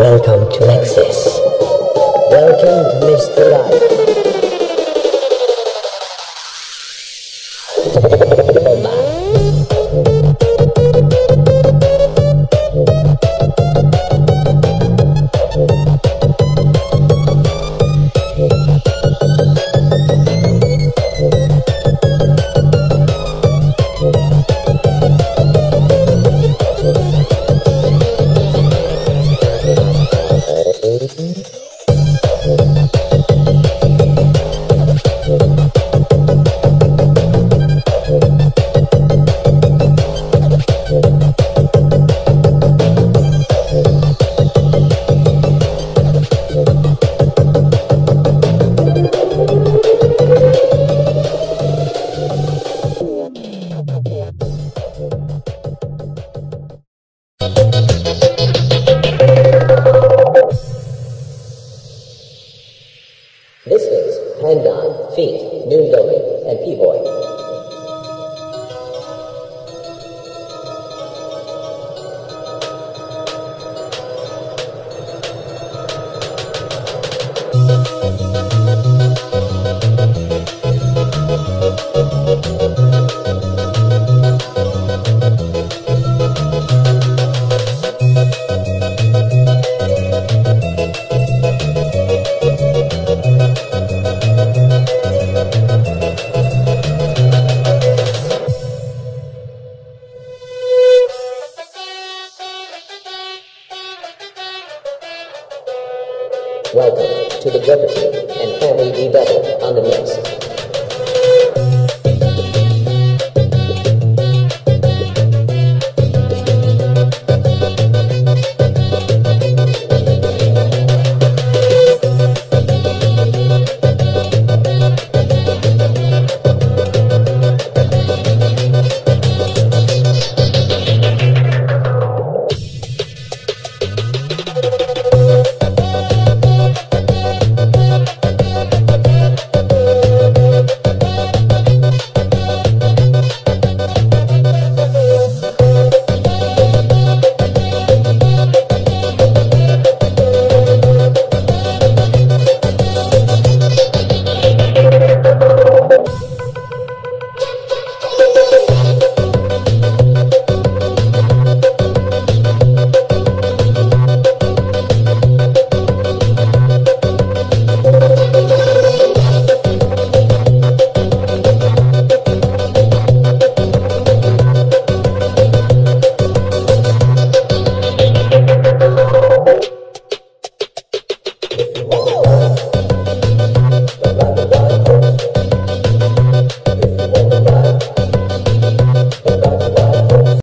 Welcome to Nexus. Welcome to Mr. Life. This is Hand On, Feet, Noon Loading, and P-Boy. Welcome to the Jeopardy and Family D Double on the mix.